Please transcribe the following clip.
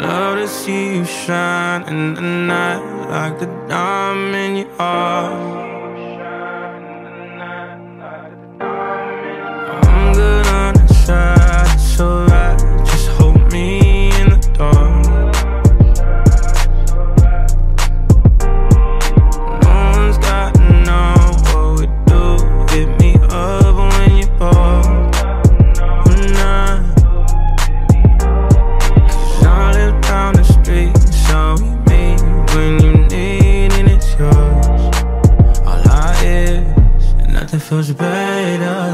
Love to see you shine in the night like the diamond you are. that feels better